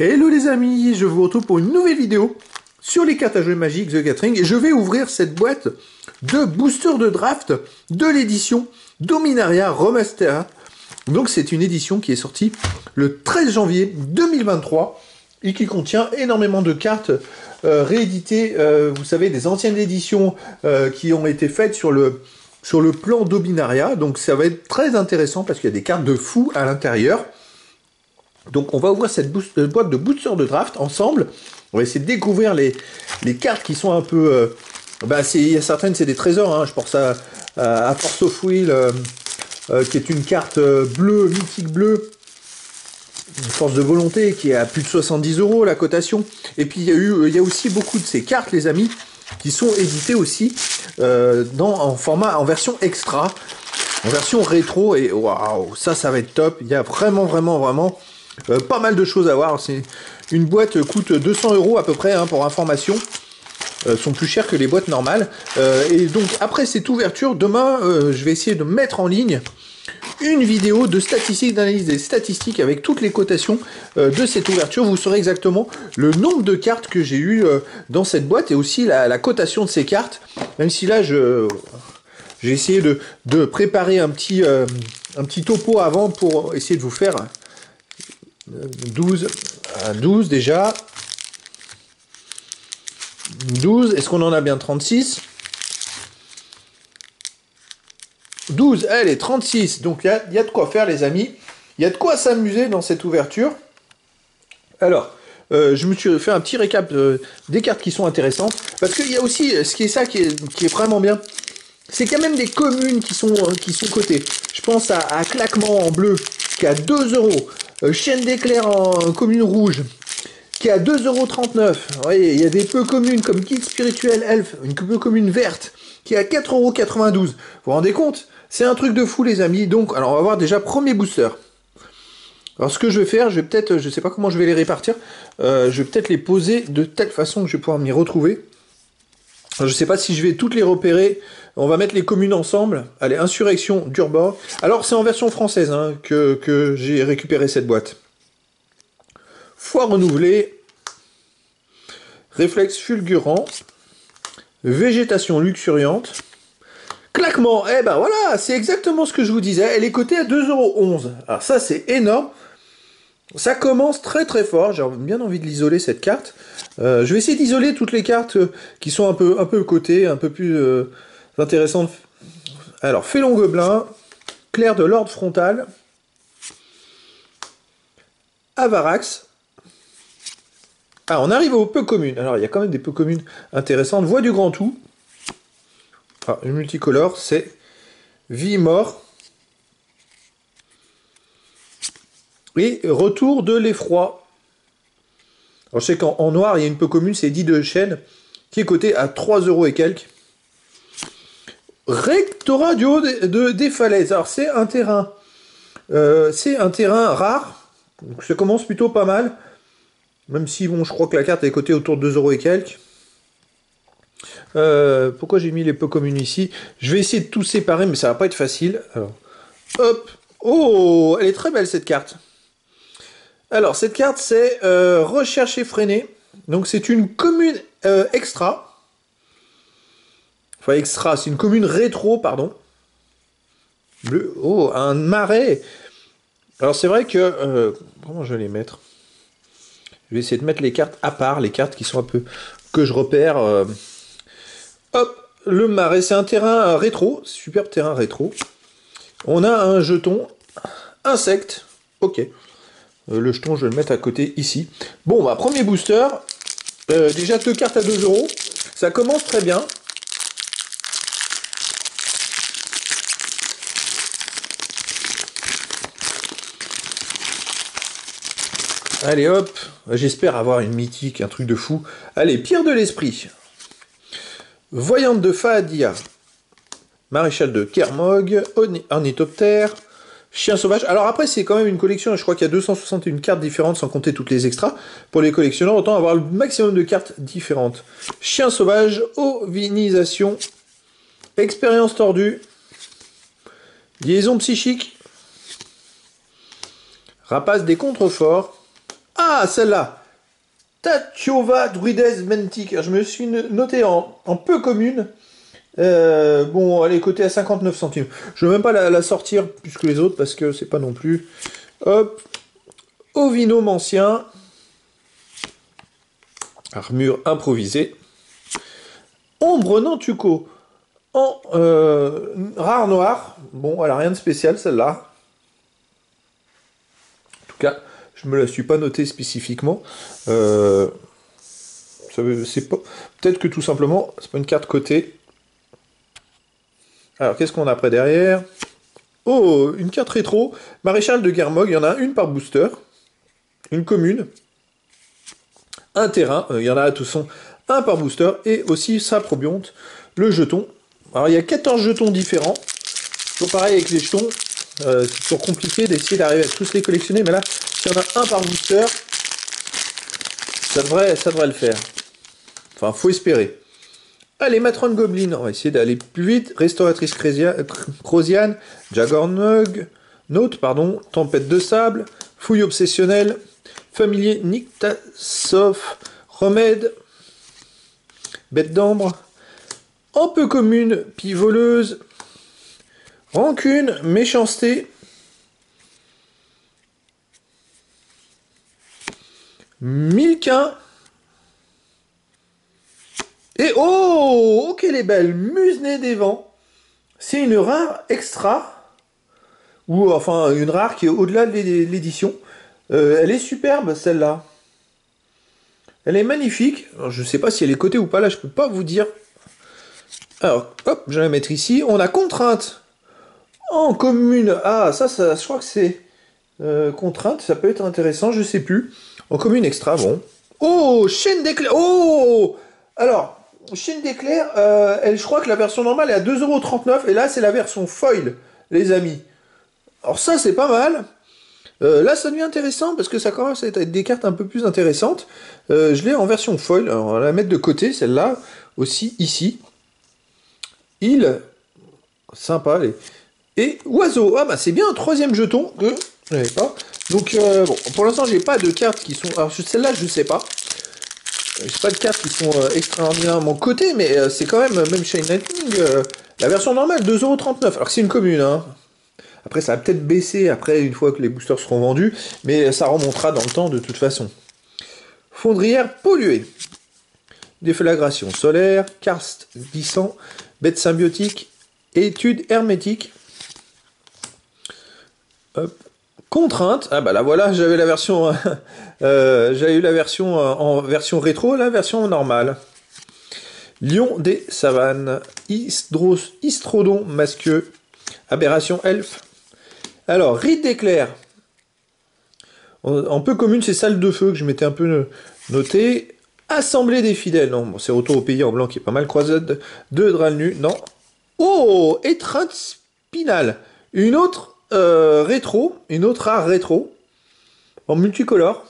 Hello les amis, je vous retrouve pour une nouvelle vidéo sur les cartes à jouer magiques The Gathering et je vais ouvrir cette boîte de booster de draft de l'édition Dominaria Remaster. Donc c'est une édition qui est sortie le 13 janvier 2023 et qui contient énormément de cartes euh, rééditées, euh, vous savez, des anciennes éditions euh, qui ont été faites sur le, sur le plan Dominaria. Donc ça va être très intéressant parce qu'il y a des cartes de fou à l'intérieur. Donc on va ouvrir cette euh, boîte de booster de draft ensemble. On va essayer de découvrir les, cartes qui sont un peu... Euh, bah, il y a certaines, c'est des trésors. Hein. Je pense à, Force of Will, euh, qui est une carte bleue, mythique bleue. Une force de volonté qui est à plus de 70 euros la cotation. Et puis il y, a aussi beaucoup de ces cartes, les amis, qui sont éditées aussi en format, en version extra, en version rétro. Et waouh, ça, ça va être top. Il y a vraiment, vraiment, vraiment euh, pas mal de choses à voir. C'est une boîte coûte 200 euros à peu près hein, pour information. Euh, sont plus chères que les boîtes normales. Euh, et donc après cette ouverture, demain, je vais essayer de mettre en ligne une vidéo de statistiques, d'analyse des statistiques avec toutes les cotations de cette ouverture. Vous saurez exactement le nombre de cartes que j'ai eu dans cette boîte et aussi la, cotation de ces cartes. Même si là, je j'ai essayé de, préparer un petit topo avant pour essayer de vous faire 12, 12 déjà. 12, est-ce qu'on en a bien 36 12, elle est 36. Donc il y, a, de quoi faire les amis. Il y a de quoi s'amuser dans cette ouverture. Alors, euh, je me suis fait un petit récap euh, des cartes qui sont intéressantes. Parce qu'il y a aussi, ce qui est ça qui est, vraiment bien, c'est qu'il y a même des communes qui sont, euh, qui sont cotées. Je pense à, à Claquement en bleu, qui a 2 euros. Euh, chaîne d'éclair en commune rouge qui est à 2,39€. voyez, il y a des peu communes comme Guide spirituel Elf, une peu commune verte, qui est à 4,92€. Vous vous rendez compte? C'est un truc de fou, les amis. Donc, alors on va voir déjà premier booster. Alors ce que je vais faire, je vais peut-être, je sais pas comment je vais les répartir, euh, je vais peut-être les poser de telle façon que je vais pouvoir m'y retrouver. Je ne sais pas si je vais toutes les repérer. On va mettre les communes ensemble. Allez, Insurrection d'Urbor. Alors, c'est en version française hein, que, j'ai récupéré cette boîte. Foi renouvelée. Réflexe fulgurant. Végétation luxuriante. Claquement. Eh ben voilà, c'est exactement ce que je vous disais. Elle est cotée à 2,11€. Alors ça, c'est énorme. Ça commence très très fort, j'ai bien envie de l'isoler cette carte. Euh, je vais essayer d'isoler toutes les cartes euh, qui sont un peu, un peu cotées, un peu plus euh, intéressantes. Alors, Félon Gobelin, Claire de l'Ordre Frontal, Avarax. Ah, on arrive aux peu communes. Alors, il y a quand même des peu communes intéressantes. Voix du Grand Tout. Ah, une multicolore, c'est Vie Mort. Et retour de l'effroi. Alors je sais qu'en noir, il y a une peu commune, c'est dit de chaîne, qui est coté à 3 euros et quelques. Rectorat du haut de, des. Alors c'est un terrain. Euh, c'est un terrain rare. Donc ça commence plutôt pas mal. Même si bon, je crois que la carte est cotée autour de 2 euros et quelques. Euh, pourquoi j'ai mis les peu communes ici? Je vais essayer de tout séparer, mais ça va pas être facile. Hop. Oh, elle est très belle cette carte. Alors, cette carte, c'est euh, Recherche effrénée. Donc, c'est une commune extra. Extra, c'est une commune rétro, pardon. Bleu. Oh, un marais. Alors, c'est vrai que... Euh, comment je vais les mettre? Je vais essayer de mettre les cartes à part, les cartes qui sont un peu... que je repère. Hop, le marais, c'est un terrain rétro. Superbe terrain rétro. On a un jeton insecte. Ok. Euh, le jeton, je vais le mettre à côté ici. Bon, bah, premier booster. Euh, déjà deux cartes à 2 euros. Ça commence très bien. Allez hop, j'espère avoir une mythique, un truc de fou. Allez, Pierre de l'Esprit. Voyante de Faadia. Maréchal de Kermog. Ornithoptère. Chien sauvage. Alors après, c'est quand même une collection, je crois qu'il y a 261 cartes différentes sans compter toutes les extras. Pour les collectionneurs, autant avoir le maximum de cartes différentes. Chien sauvage, ovinisation, expérience tordue, liaison psychique, rapace des contreforts, Ah, celle-là Tatiova Druides Mentic. Je me suis noté en, peu commune. Euh, bon, elle est cotée à 59 centimes. Je ne vais même pas la, sortir plus que les autres parce que c'est pas non plus. Hop. Ovino Mancien. Armure improvisée. Ombre Nantuco. En euh, rare noir. Bon, elle a rien de spécial celle-là. En tout cas, je me la suis pas notée spécifiquement. Euh, c'est. Peut-être que tout simplement, c'est pas une carte cotée. Alors, qu'est-ce qu'on a après derrière? Oh, une carte rétro. Maréchal de Guermog, il y en a une par booster. Une commune. Un terrain, euh, il y en a à tout son. Un par booster. Et aussi sa probionte, le jeton. Alors, il y a 14 jetons différents. Toujours pareil avec les jetons. Euh, c'est toujours compliqué d'essayer d'arriver à tous les collectionner. Mais là, s'il y en a un par booster, ça devrait, ça devrait le faire. Enfin, faut espérer. Allez, Matron Goblin, on va essayer d'aller plus vite. Restauratrice Crosiane, Jagornog, Note, pardon, Tempête de sable, Fouille obsessionnelle, Familier Niktasov, Remède, Bête d'ambre, Un peu commune, Pivoleuse, Rancune, Méchanceté, Milquin. Et oh, quelle est belle, Musenet des vents. C'est une rare extra, ou enfin une rare qui est au-delà de l'édition. Euh, elle est superbe celle-là. Elle est magnifique. je ne sais pas si elle est cotée ou pas, là je peux pas vous dire. Alors, hop, je vais la mettre ici. On a contrainte en commune. Ah, ça, ça je crois que c'est euh, contrainte. Ça peut être intéressant, je sais plus. En commune extra, bon. Oh, chaîne d'éclair. Oh Alors, chaîne d'éclair, euh, elle, je crois que la version normale est à 2,39€ et là, c'est la version foil, les amis. Alors ça, c'est pas mal. Euh, là, ça devient intéressant parce que ça commence à être des cartes un peu plus intéressantes. Je l'ai en version foil. Alors, on va la mettre de côté, celle-là, aussi ici. Il, sympa. Et oiseau. Ah bah c'est bien un troisième jeton que je n'avais pas. Donc, euh, bon, pour l'instant, j'ai pas de cartes qui sont. Alors, celle-là, je sais pas. J'ai pas de cartes qui sont euh, extraordinairement cotées, mais euh, c'est quand même, même Shine Lightning, la version normale, 2,39€. Alors c'est une commune, hein. Après, ça va peut-être baisser après, une fois que les boosters seront vendus, mais ça remontera dans le temps de toute façon. Fondrière polluée. Déflagration solaire, karst glissant, bête symbiotique, étude hermétique. Contrainte, ah bah là voilà, j'avais la version, euh, j'avais eu la version euh, en version rétro, la version normale. Lion des savanes, Istrodon masqueux, aberration elfe. Alors, rite d'éclair. En peu commune, c'est salle de feu que je m'étais un peu noté. Assemblée des fidèles. Non, c'est retour au pays en blanc qui est pas mal. Croisade de Dralnu. Non. Oh Étreinte spinale. Une autre euh, rétro, une autre rare rétro, en multicolore.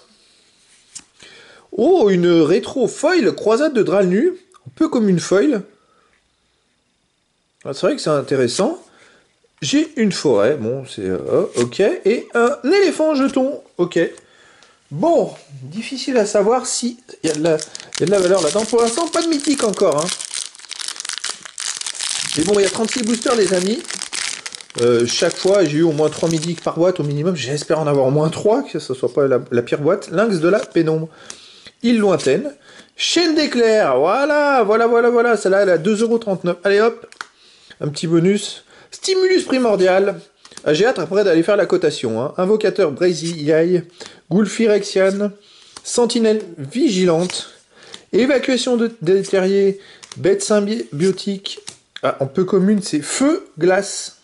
Oh, une rétro foil croisade de Dralnu, un peu comme une foil. Ah, c'est vrai que c'est intéressant. J'ai une forêt, bon, c'est euh, ok, et un éléphant jeton, ok. Bon, difficile à savoir si il y, a de la valeur là-dedans. Pour l'instant, pas de mythique encore. Hein. Mais bon, il y a 36 boosters, les amis. Euh, chaque fois, j'ai eu au moins 3 midi par boîte au minimum. J'espère en avoir au moins 3, que ce soit pas la, pire boîte. Lynx de la pénombre. Île lointaine. Chaîne d'éclair. Voilà, voilà, voilà, voilà. Celle-là, elle a 2,39€. Allez hop. Un petit bonus. Stimulus primordial. Ah, j'ai hâte après d'aller faire la cotation. Hein. Invocateur Brazy Yai. Gulfirexian. Sentinelle vigilante. Évacuation de, des terriers. Bête symbiotique. Ah, en peu commune, c'est feu, glace.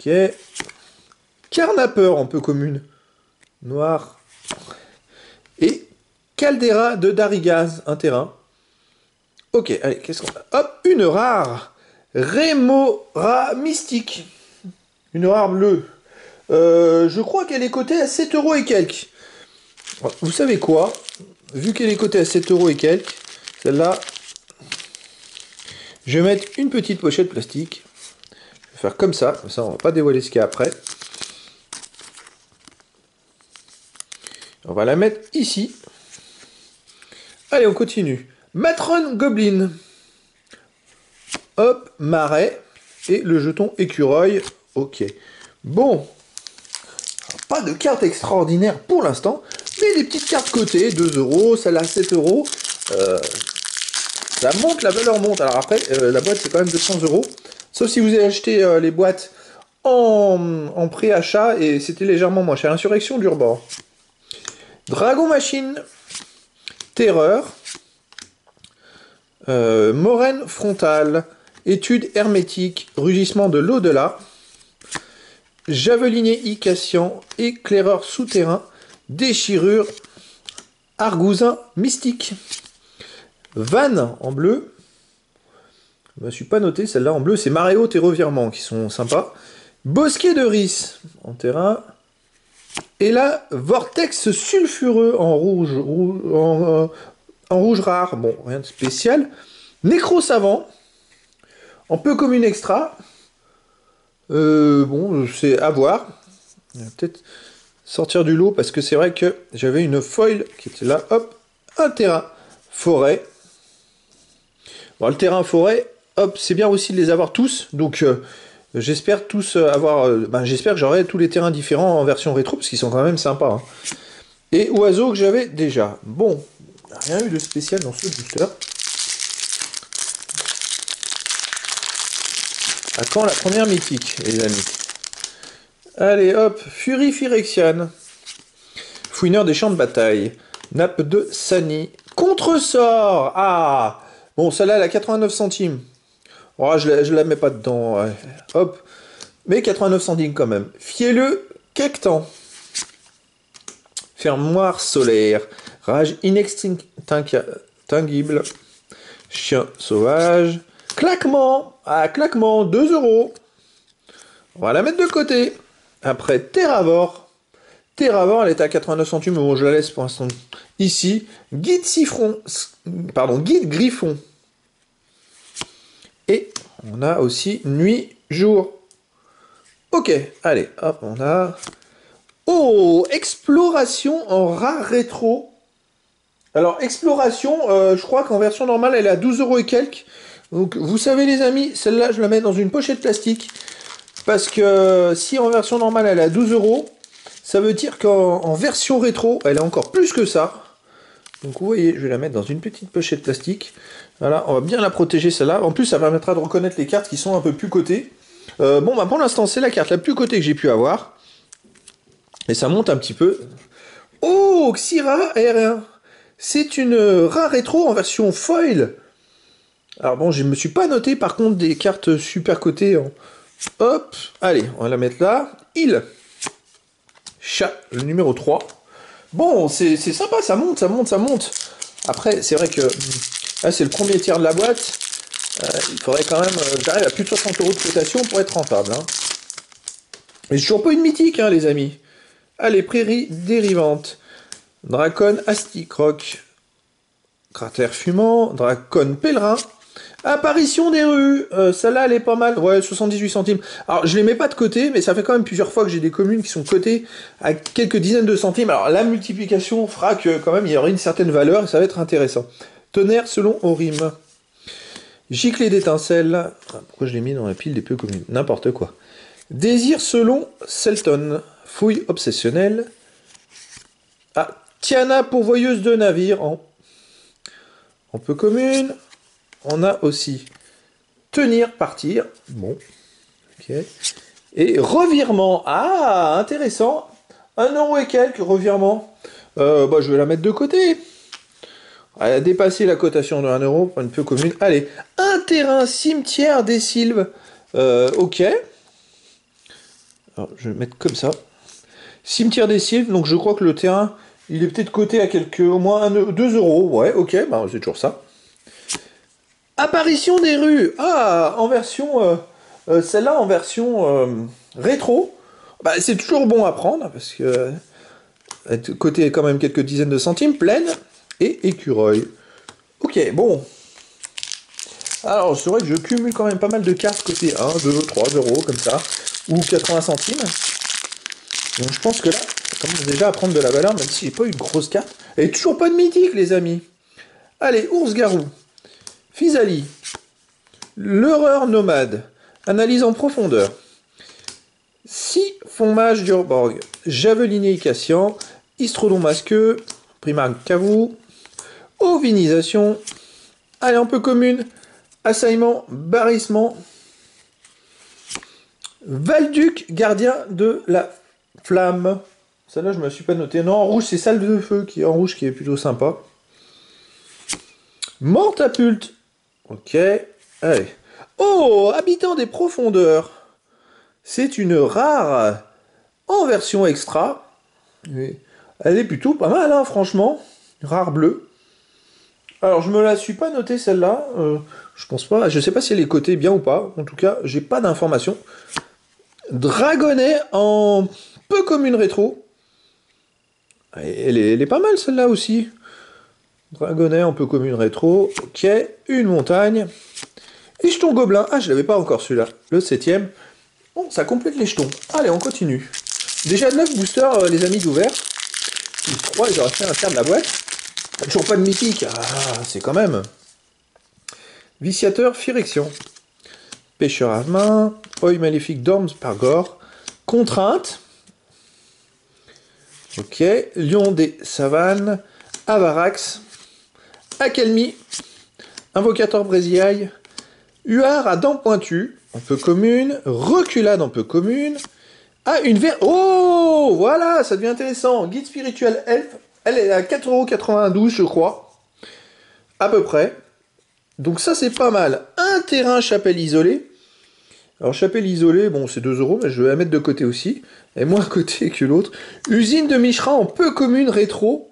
Ok. Carnapeur en peu commune. Noir. Et Caldera de Darigaz, un terrain. Ok, allez, qu'est-ce qu'on a? Hop, une rare. Rémora mystique. Une rare bleue. Euh, je crois qu'elle est cotée à 7 euros et quelques. Vous savez quoi? Vu qu'elle est cotée à 7 euros et quelques, celle-là, je vais mettre une petite pochette plastique faire comme ça, ça on va pas dévoiler ce qu'il y a après. On va la mettre ici. Allez, on continue. Matron Goblin. Hop, marais. Et le jeton écureuil. Ok. Bon. Pas de carte extraordinaire pour l'instant. Mais des petites cartes cotées. 2 euros. Celle-là, 7 euros. Euh, ça monte, la valeur monte. Alors après, euh, la boîte, c'est quand même 200 euros. Sauf si vous avez acheté euh, les boîtes en, en pré-achat. Et c'était légèrement moins cher. Insurrection d'Urbor. Dragon Machine. Terreur. Euh, moraine frontale, étude hermétique, rugissement de l'au-delà, javelinier Icassian, éclaireur souterrain, déchirure, argousin mystique, vanne en bleu, je me suis pas noté celle-là en bleu, c'est maréo et revirement qui sont sympas, bosquet de ris en et là, vortex sulfureux en rouge, en, en rouge rare, bon, rien de spécial. Nécro savant, en peu commune extra. Euh, bon, c'est à voir. Peut-être sortir du lot parce que c'est vrai que j'avais une foil qui était là. Hop, un terrain forêt. Bon, le terrain forêt, c'est bien aussi de les avoir tous. Donc, euh, j'espère tous avoir. Euh, ben, j'espère que j'aurai tous les terrains différents en version rétro parce qu'ils sont quand même sympas. Hein. Et oiseaux que j'avais déjà. Bon, rien eu de spécial dans ce booster. À quand la première mythique, les amis? Allez, hop, Fury Phyrexian. Fouineur des champs de bataille. Nappe de Sani. Contresort Ah Bon, celle-là, elle a 89 centimes. Oh, je, la, la mets pas dedans. Hop. Mais 89 centimes quand même. Fielleux Cactan. Fermoire solaire. Rage inextinguible. Chien sauvage. Claquement. Ah, claquement. 2 euros. On va la mettre de côté. Après, Terravor. Terravor, elle est à 89 centimes, bon, je la laisse pour l'instant ici. Guide Siffron. Pardon, Guide Griffon. Et on a aussi Nuit, Jour. Ok, allez, hop, on a Oh, exploration en rare rétro. Alors, exploration, euh, je crois qu'en version normale, elle est à 12 euros et quelques. Donc, vous savez, les amis, celle-là, je la mets dans une pochette plastique. Parce que si en version normale, elle est à 12 euros, ça veut dire qu'en version rétro, elle est encore plus que ça. Donc, vous voyez, je vais la mettre dans une petite pochette plastique. Voilà, on va bien la protéger, celle-là. En plus, ça permettra de reconnaître les cartes qui sont un peu plus cotées. Euh, bon, bah, pour l'instant, c'est la carte la plus cotée que j'ai pu avoir. Et ça monte un petit peu. Oh, Xira R1 C'est une rare rétro en version foil. Alors bon, je ne me suis pas noté par contre des cartes super cotées. Hop, allez, on va la mettre là. Il. Chat, le numéro 3. Bon, c'est sympa, ça monte, ça monte, ça monte. Après, c'est vrai que là, c'est le premier tiers de la boîte. Euh, il faudrait quand même... Euh, j'arrive à plus de 60 euros de cotation pour être rentable. Hein. Mais c'est toujours pas une mythique, hein, les amis. Allez, prairies dérivantes. Dracon Asticroc. Cratère fumant. Dracon pèlerin. Apparition des rues. Euh, celle-là, elle est pas mal. Ouais, 78 centimes. Alors, je les mets pas de côté, mais ça fait quand même plusieurs fois que j'ai des communes qui sont cotées à quelques dizaines de centimes. Alors, la multiplication fera que quand même, il y aura une certaine valeur et ça va être intéressant. Tonnerre selon Orim. Giclée d'étincelles. Ah, pourquoi je l'ai mis dans la pile des peu communes? N'importe quoi. Désir selon Selton. Fouille obsessionnelle. Ah, Tiana, pourvoyeuse de navires en, en peu commune. On a aussi tenir, partir. Bon. Ok. Et revirement. Ah, intéressant. Un euro et quelques, revirement. Euh, bah, je vais la mettre de côté. Elle a dépassé la cotation de 1 euro pour une peu commune. Allez, un terrain cimetière des Sylves. Euh, ok. Alors, je vais le mettre comme ça. Cimetière des Sylves, donc je crois que le terrain, il est peut-être coté à quelques, au moins 2 euros. Ouais, ok, bah, c'est toujours ça. Apparition des rues. Ah, en version, euh, euh, celle-là en version euh, rétro. Bah, c'est toujours bon à prendre parce que côté quand même quelques dizaines de centimes, pleine et écureuil. Ok, bon. Alors, c'est vrai que je cumule quand même pas mal de cartes côté 1, 2, 3 euros comme ça, ou 80 centimes. Donc je pense que là, commence déjà à prendre de la valeur, même si j'ai pas eu de grosse carte. Et toujours pas de mythique, les amis. Allez, ours-garou. Physalie. L'horreur nomade. Analyse en profondeur. Si Fondmage d'Urborg. Javelinier Cassian. Istrodon masqueux. Primarque Cavou. Ovinisation. Allez, un peu commune. Assaillement, barrissement. Valduc, gardien de la flamme. Celle-là, je me suis pas noté. Non, en rouge, c'est salle de feu qui est en rouge, qui est plutôt sympa. Mortapulte. Ok. Allez. Oh, habitant des profondeurs. C'est une rare en version extra. Elle est plutôt pas mal, hein, franchement. Rare bleue. Alors, je me la suis pas notée celle-là. Euh, je pense pas. Je sais pas si elle est cotée bien ou pas. En tout cas, j'ai pas d'informations. Dragonnet en peu commune rétro. Elle est, elle est pas mal celle-là aussi. Dragonnet en peu commune rétro. Ok, une montagne. Et jeton gobelin. Ah, je l'avais pas encore celui-là. Le septième. Bon, ça complète les jetons. Allez, on continue. Déjà 9 boosters, euh, les amis, d'ouvert. 3, j'aurais fait un tiers de la boîte. Toujours pas de mythique. Ah, c'est quand même. Viciateur, Firection. Pêcheur à main. Œil maléfique, Dorms par gore. Contrainte. Ok. Lion des savanes. Avarax. Accalmie. Invocateur Brésiaille. Huard à dents pointues. Un peu commune. Reculade un peu commune. Ah, une verre. Oh Voilà, ça devient intéressant. Guide spirituel elfe. Elle est à 4,92€, je crois. À peu près. Donc ça, c'est pas mal. Un terrain chapelle isolée. Alors, chapelle isolée, bon, c'est 2 euros, mais je vais la mettre de côté aussi. Et moins à côté que l'autre. Usine de Mishra en peu commune rétro.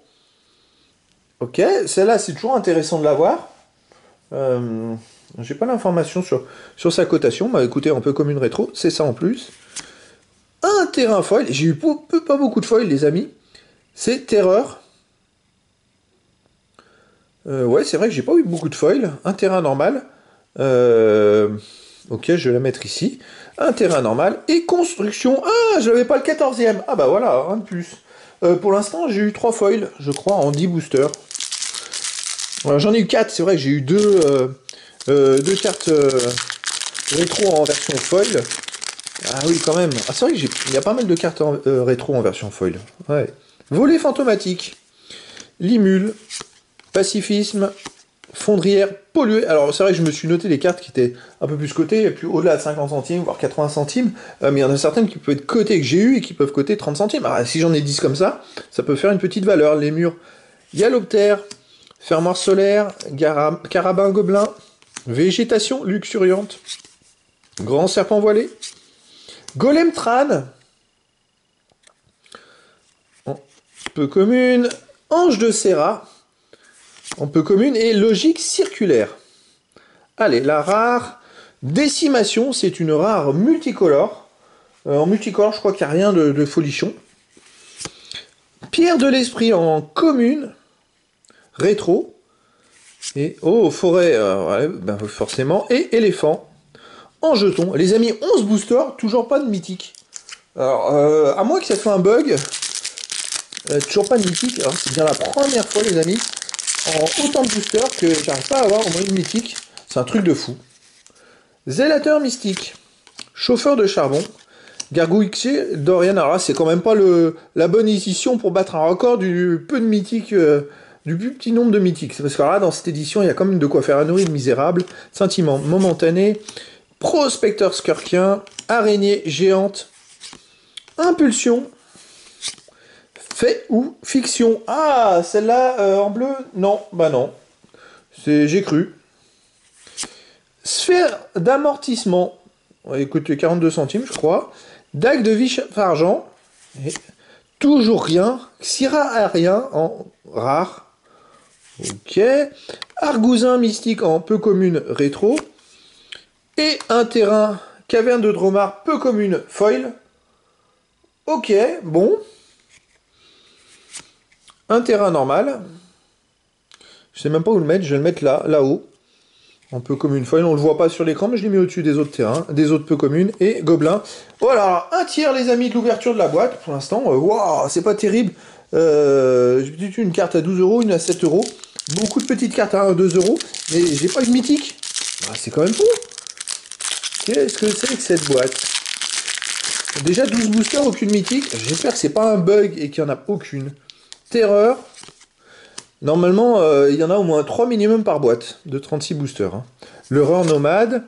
Ok, celle-là, c'est toujours intéressant de la voir. Euh, J'ai pas l'information sur, sa cotation. Bah écoutez, en peu commune rétro, c'est ça en plus. Un terrain foil. J'ai eu pas beaucoup de foil, les amis. C'est Terreur. Euh, ouais, c'est vrai que j'ai pas eu beaucoup de foil. Un terrain normal. Euh, ok, je vais la mettre ici. Un terrain normal. Et construction. Ah, je n'avais pas le 14e. Ah bah voilà, un de plus. Euh, pour l'instant, j'ai eu 3 foils, je crois, en 10 boosters. J'en ai eu 4, c'est vrai que j'ai eu 2 deux, cartes rétro en version foil. Ah oui, quand même. Ah, c'est vrai qu'il y a pas mal de cartes rétro en version foil. Ouais. Volet fantomatique. Limule pacifisme, fondrière polluée. Alors c'est vrai que je me suis noté les cartes qui étaient un peu plus cotées, puis au-delà de 50 centimes, voire 80 centimes, euh, mais il y en a certaines qui peuvent être cotées que j'ai eu et qui peuvent coter 30 centimes. Alors si j'en ai 10 comme ça, ça peut faire une petite valeur. Les murs Galoptère, fermoir solaire, carabin gobelin, végétation luxuriante, grand serpent voilé, golem trâne, peu commune, ange de Serra, en peu commune, et logique circulaire. Allez, la rare décimation, c'est une rare multicolore. Euh, en multicolore, je crois qu'il n'y a rien de, folichon. Pierre de l'esprit en commune, rétro. Et oh, forêt, euh, ben, forcément. Et éléphant en jeton. Les amis, 11 boosters, toujours pas de mythique. Alors, euh, à moins que ça soit un bug, toujours pas de mythique. C'est bien la première fois, les amis, en autant de boosters que j'arrive pas à avoir au moins une mythique. C'est un truc de fou. Zélateur mystique. Chauffeur de charbon. Gargouille Dorian. Alors c'est quand même pas le, la bonne édition pour battre un record du peu de mythiques. Euh, du plus petit nombre de mythiques. Parce que là, dans cette édition, il y a quand même de quoi faire un nourrir misérable. Sentiment momentané. Prospecteur skirkien. Araignée géante. Impulsion. Fait ou fiction Ah, celle-là euh, en bleu? Non, bah non. J'ai cru. Sphère d'amortissement. Écoute, 42 centimes, je crois. Dague de vie argent. toujours rien. Syrah rien en rare. Ok. Argousin mystique en peu commune rétro. Et un terrain caverne de Dromar peu commune foil. Ok, bon un terrain normal. Je sais même pas où le mettre, je vais le mettre là, là-haut. En peu commune foil, on le voit pas sur l'écran, mais je l'ai mis au-dessus des autres terrains, des autres peu communes, et gobelin. Voilà, un tiers les amis de l'ouverture de la boîte, pour l'instant, euh, waouh, c'est pas terrible. Euh, une carte à 12 euros, une à 7 euros, beaucoup de petites cartes à 1, 2 euros, mais j'ai pas une mythique. Ah, c'est quand même fou. Qu'est-ce que c'est que cette boîte? Déjà 12 boosters, aucune mythique. J'espère que c'est pas un bug et qu'il n'y en a aucune. Terreur, Normalement, euh, il y en a au moins 3 minimum par boîte de 36 boosters. Hein. L'horreur nomade,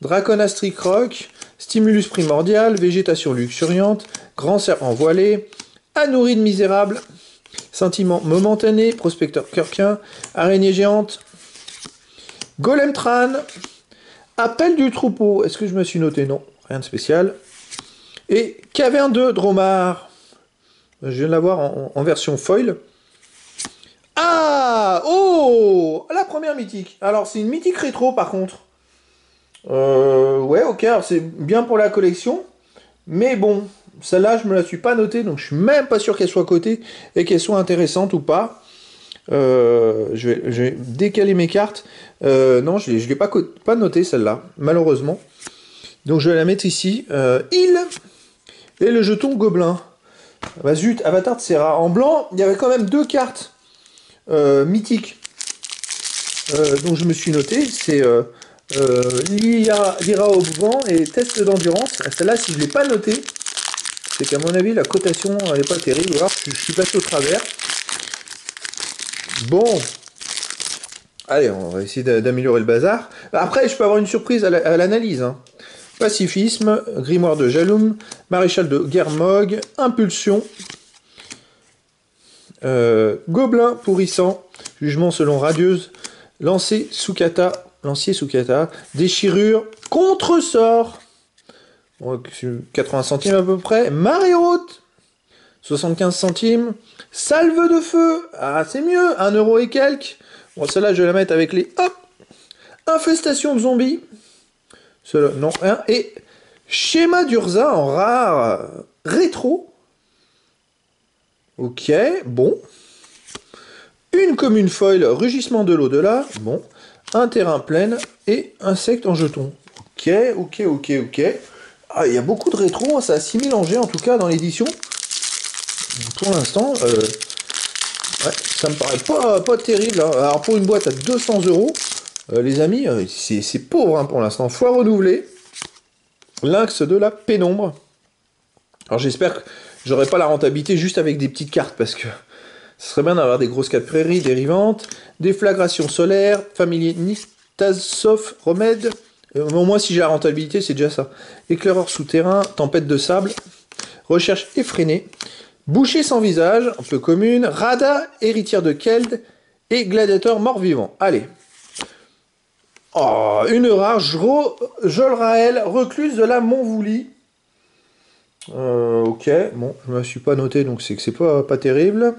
Draconastric Rock, Stimulus primordial, Végétation luxuriante, Grand serpent voilé, Anouride misérable, Sentiment momentané, Prospecteur kirkien, Araignée géante, Golem Tran, Appel du troupeau. Est-ce que je me suis noté? Non, rien de spécial. Et Caverne de Dromar. Je viens de l'avoir en version foil. Ah Oh La première mythique. Alors, c'est une mythique rétro, par contre. Euh, ouais, ok, c'est bien pour la collection. Mais bon, celle-là, je me la suis pas notée, donc je suis même pas sûr qu'elle soit cotée et qu'elle soit intéressante ou pas. Euh, je, vais, décaler mes cartes. Euh, non, je ne l'ai pas, pas notée, celle-là, malheureusement. Donc je vais la mettre ici. il et le jeton gobelin. Bah zut, Avatar de Serra. En blanc, il y avait quand même deux cartes euh, mythique euh, dont je me suis noté, c'est euh, l'IRA au vent et test d'endurance. Celle-là, si je ne l'ai pas noté, c'est qu'à mon avis, la cotation n'est pas terrible. Je, suis passé au travers. Bon. Allez, on va essayer d'améliorer le bazar. Après, je peux avoir une surprise à l'analyse. Hein. Pacifisme, Grimoire de Jaloum, Maréchal de Guermog, Impulsion, euh, gobelin pourrissant, jugement selon radieuse, lancé Sukata, lancier Sukata, déchirure, contre-sort, 80 centimes à peu près, haute, 75 centimes, salve de feu, ah c'est mieux, 1 euro et quelques, bon celle-là je vais la mettre avec les hop, infestation de zombies, cela non rien, et schéma d'Urza en rare rétro, Ok, bon. Une commune foil, rugissement de l'au-delà. Bon. Un terrain plein et insecte en jeton. Ok, ok, ok, ok. Ah, il y a beaucoup de rétro, ça a s'y mélangé en tout cas dans l'édition. Pour l'instant, euh, ça me paraît pas, terrible. Hein. Alors pour une boîte à 200 euros, euh, les amis, euh, c'est pauvre hein, pour l'instant. Fois renouvelé. Lynx de la pénombre. Alors j'espère que j'aurais pas la rentabilité juste avec des petites cartes parce que ce serait bien d'avoir des grosses cartes prairies dérivantes, déflagration solaire, familier Nistasov, remède. Euh, au moins si j'ai la rentabilité, c'est déjà ça. Éclaireur souterrain, tempête de sable, recherche effrénée, boucher sans visage, un peu commune, Rada, héritière de Keld et gladiateur mort-vivant. Allez. Oh, une rare, Jolrael, recluse de la Montvouli. Euh, ok, bon, je me suis pas noté, donc c'est que c'est pas, pas terrible.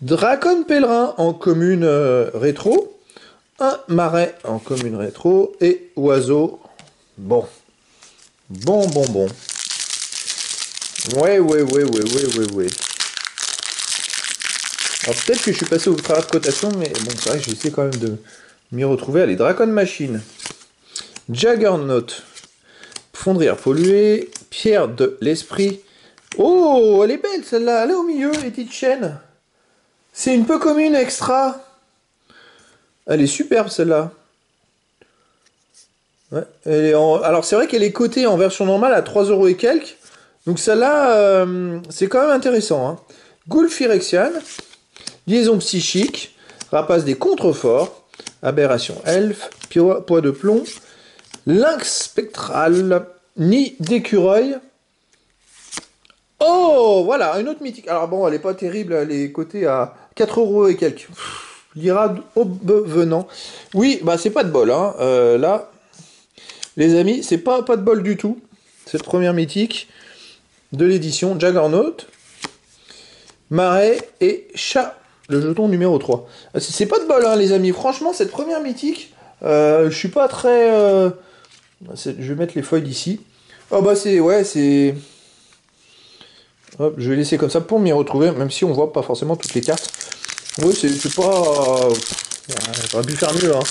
Dracon pèlerin en commune euh, rétro. Un marais en commune rétro. Et oiseau. Bon. Bon, bon, bon. Ouais, ouais, ouais, ouais, ouais, ouais, ouais. Alors peut-être que je suis passé au travers de cotation, mais bon, c'est vrai que j'essaie quand même de m'y retrouver. Allez, Dracon Machine. Juggernaut. Fondrière polluée. Pierre de l'esprit. Oh, elle est belle celle-là. Elle est au milieu, les petites chaînes. C'est une peu commune extra. Elle est superbe celle-là. Alors c'est vrai qu'elle est cotée en version normale à 3 euros et quelques. Donc celle-là, euh, c'est quand même intéressant. Hein. liaison psychique, rapace des contreforts, aberration elfe, poids de plomb, lynx spectral, ni d'écureuil. Oh, voilà, une autre mythique. Alors bon, elle est pas terrible, elle est cotée à 4 euros et quelques. Au venant. Oui, bah c'est pas de bol, hein. Euh, là, les amis, c'est pas, de bol du tout. Cette première mythique de l'édition Jaggernaut, Marais et Chat, le jeton numéro 3. Euh, c'est pas de bol, hein, les amis. Franchement, cette première mythique, euh, je suis pas très... Euh, je vais mettre les feuilles d'ici. Oh bah c'est... Ouais, c'est... Hop, je vais laisser comme ça pour m'y retrouver, même si on voit pas forcément toutes les cartes. Oui, c'est pas... j'aurais pu faire mieux, hein.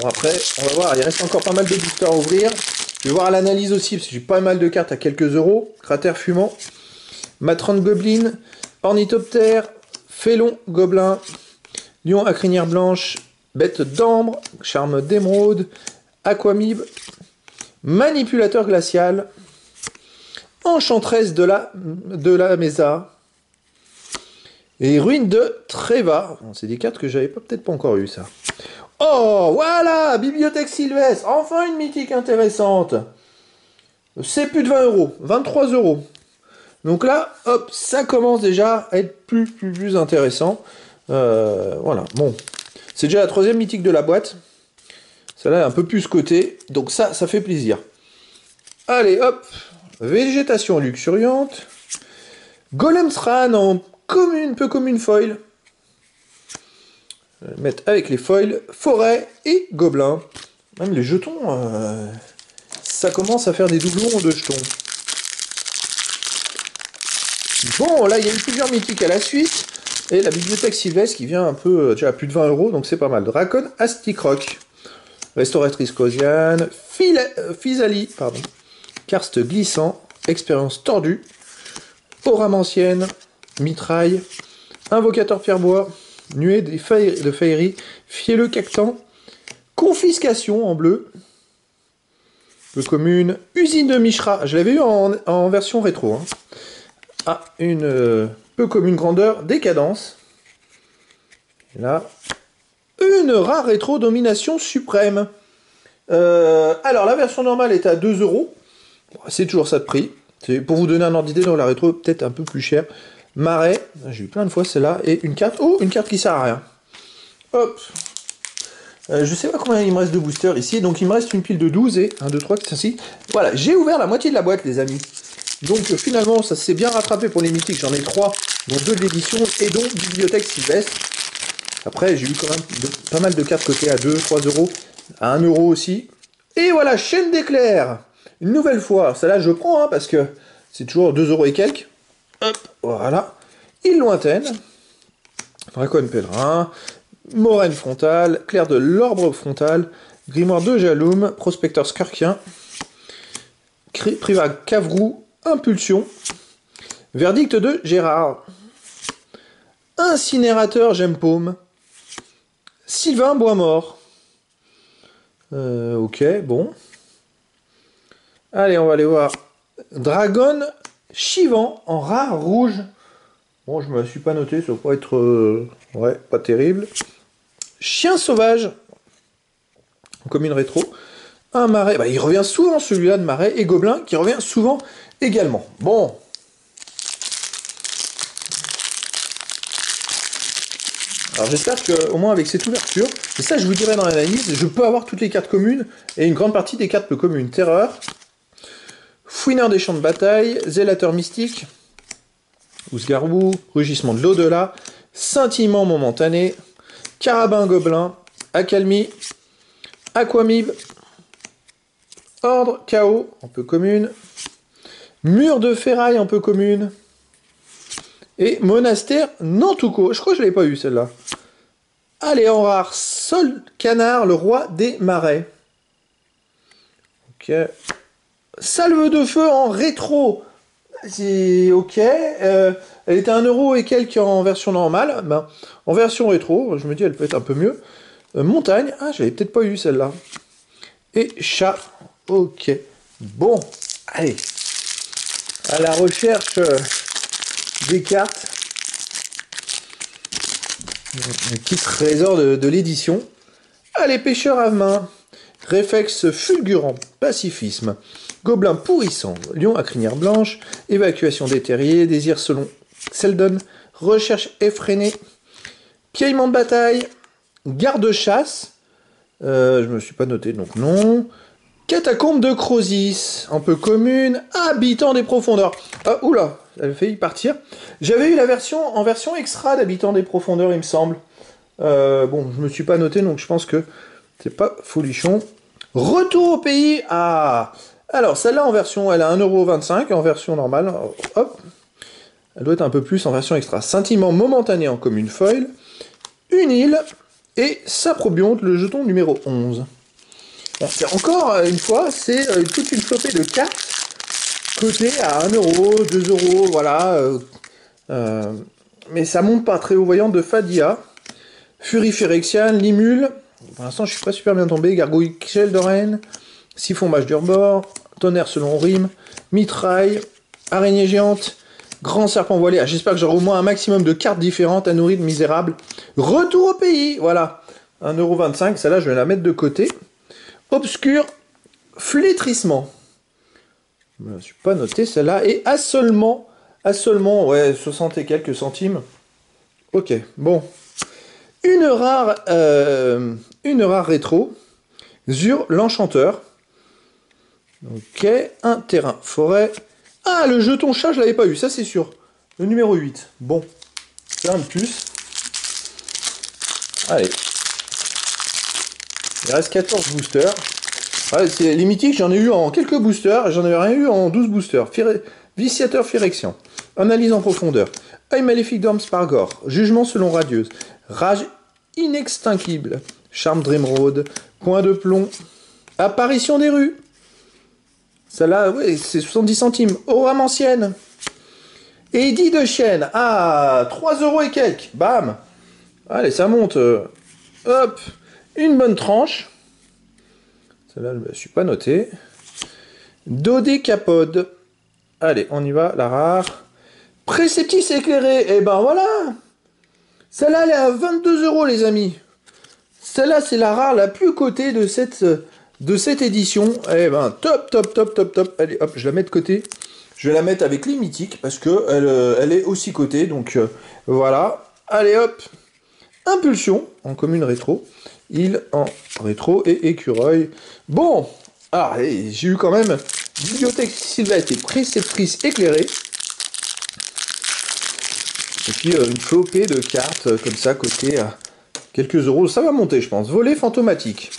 Bon, après, on va voir, il reste encore pas mal de boosters à ouvrir. Je vais voir l'analyse aussi, parce que j'ai pas mal de cartes à quelques euros. Cratère fumant, Matron Goblin, Ornithoptère, Félon Gobelin, Lion à crinière blanche, Bête d'ambre, Charme d'émeraude, Aquamib, Manipulateur glacial, Enchantresse de la, de la Mesa, et Ruine de Treva. C'est des cartes que j'avais peut-être pas encore eu ça. Oh, voilà Bibliothèque Sylvestre Enfin une mythique intéressante C'est plus de 20 euros. 23 euros. Donc là, hop, ça commence déjà à être plus, plus, plus intéressant. Euh, voilà, bon. C'est déjà la troisième mythique de la boîte. Celle-là est un peu plus côté. Donc ça, ça fait plaisir. Allez, hop Végétation luxuriante. Golem Sran en commune, peu commune foil. Mettre avec les foils, forêt et gobelin. Même les jetons, euh, ça commence à faire des doublons de jetons. Bon, là, il y a eu plusieurs mythiques à la suite. Et la bibliothèque sylvestre qui vient un peu, déjà à plus de 20 euros, donc c'est pas mal. Dracon Asticroc, Restauratrice Cosiane, Physalie, pardon, Karst glissant, Expérience tordue, Oramancienne, Mitraille, Invocateur Pierrebois, Nuée de Faillerie, Fielleux Cactan, Confiscation en bleu, peu commune, Usine de Mishra, je l'avais eu en, version rétro. Hein. Ah, une euh, peu commune grandeur, Décadence. là, une rare rétro domination suprême. Euh, alors la version normale est à 2 euros. C'est toujours ça de prix. Pour vous donner un ordre d'idée, dans la rétro peut-être un peu plus cher. Marais, j'ai eu plein de fois celle-là, et une carte, oh, une carte qui sert à rien. Hop. Euh, je sais pas combien il me reste de boosters ici, donc il me reste une pile de 12 et 1, 2, 3, 4, 5, Voilà, j'ai ouvert la moitié de la boîte, les amis. Donc euh, finalement, ça s'est bien rattrapé pour les mythiques. J'en ai 3, dont 2 de l'édition, et donc Bibliothèque Sylvestre. Après, j'ai eu quand même pas mal de cartes côté à 2, 3 euros, à 1 euro aussi. Et voilà, chaîne d'éclair Une nouvelle fois, celle-là je prends, hein, parce que c'est toujours 2 euros et quelques. Hop, voilà. Île lointaine. Dracon pèlerin. Moraine frontale. Clair de l'orbre frontal. Grimoire de Jaloum. Prospecteur skarkien. Priva Cavrou. Impulsion. Verdict de Gérard. Incinérateur Paume. Sylvain Boismort. Euh, ok, bon. Allez, on va aller voir. Dragon Chivan en rare rouge. Bon, je me suis pas noté, ça va pas être... Euh, ouais, pas terrible. Chien sauvage. Comme une rétro. Un marais. Bah, il revient souvent celui-là de marais. Et gobelin qui revient souvent également. Bon. Alors j'espère qu'au moins avec cette ouverture, et ça je vous dirai dans l'analyse, je peux avoir toutes les cartes communes et une grande partie des cartes communes. Terreur, Fouineur des champs de bataille, Zélateur mystique, Ousgarou, Rugissement de l'au-delà, Scintillement momentané, Carabin gobelin, Accalmie, Aquamib, Ordre, Chaos, en peu commune, Mur de ferraille, en peu commune, et Monastère Nantuko. Je crois que je ne l'ai pas eu celle-là. Allez, en rare, Sol Canard, le roi des marais. Ok, Salve de feu en rétro. C'est ok. Euh, elle était à 1 euro et quelques en version normale. Ben, en version rétro, je me dis elle peut être un peu mieux. Euh, montagne. Ah, j'avais peut-être pas eu celle-là. Et chat. Ok. Bon. Allez. À la recherche euh, des cartes. Un petit trésor de, de l'édition. Allez, pêcheur à main. Réflexe fulgurant. Pacifisme. Gobelin pourrissant, lion à crinière blanche, évacuation des terriers, désir selon Seldon, recherche effrénée, piaillement de bataille, garde-chasse, euh, je me suis pas noté donc non, catacombe de Crosis, un peu commune, habitant des profondeurs. Ah, oula, elle a failli partir. J'avais eu la version en version extra d'habitant des profondeurs, il me semble. Euh, bon, je me suis pas noté, donc je pense que c'est pas folichon. Retour au pays. Ah, alors, celle-là en version, elle a 1,25€ en version normale. Hop. Elle doit être un peu plus en version extra. Sentiment momentané en commune foil. Une île. et Saprobionte, le jeton numéro 11. encore euh, une fois, c'est euh, toute une flopée de cartes cotées à 1 euro, 2 euros, voilà. mais ça monte pas très haut voyant de Fadia, Fury Phyrexian, Limule. Pour l'instant, je suis pas super bien tombé. Gargouille Sheldorraine, Siphon Mage d'Urbor, Tonnerre selon Rime, Mitraille, Araignée géante, Grand serpent voilé. Ah, j'espère que j'aurai au moins un maximum de cartes différentes à nourrir de misérables. Retour au pays, voilà. 1,25€, celle-là je vais la mettre de côté. Obscur, flétrissement. Je ne suis pas noté celle-là. Et à seulement, à seulement, ouais, 60 et quelques centimes. Ok, bon. Une rare, euh, une rare rétro. Zur l'enchanteur. Ok, un terrain forêt. Ah, le jeton chat, je l'avais pas eu, ça c'est sûr. Le numéro 8. Bon, c'est un de plus. Allez. Il reste 14 boosters. c'est les mythiques, j'en ai eu en quelques boosters, j'en ai rien eu en 12 boosters. Viciateur Phyrexian, Analyse en profondeur, œil maléfique d'Orm Spargor, Jugement selon Radieuse, Rage inextinguible, Charme Dreamroad, Point de plomb, Apparition des rues, celle-là, oui, c'est 70 centimes. Oram ancienne. Eddie de Chêne. Ah, 3 euros et quelques. Bam. Allez, ça monte. Hop. Une bonne tranche. Celle-là, je ne suis pas noté. Dodécapode. Allez, on y va, la rare. Préceptis éclairé. Eh ben voilà. Celle-là, elle est à 22 euros, les amis. Celle-là, c'est la rare la plus cotée de cette de cette édition. Eh ben, top, top, top, top, top. Allez, hop, je la mets de côté. Je vais la mettre avec les mythiques parce que elle, euh, elle est aussi cotée. Donc euh, voilà. Allez, hop. Impulsion en commune rétro. Il en rétro et écureuil. Bon, alors j'ai eu quand même bibliothèque Sylvette et préceptrice éclairée. Et puis euh, une flopée de cartes comme ça, côté quelques euros. Ça va monter, je pense. Volet fantomatique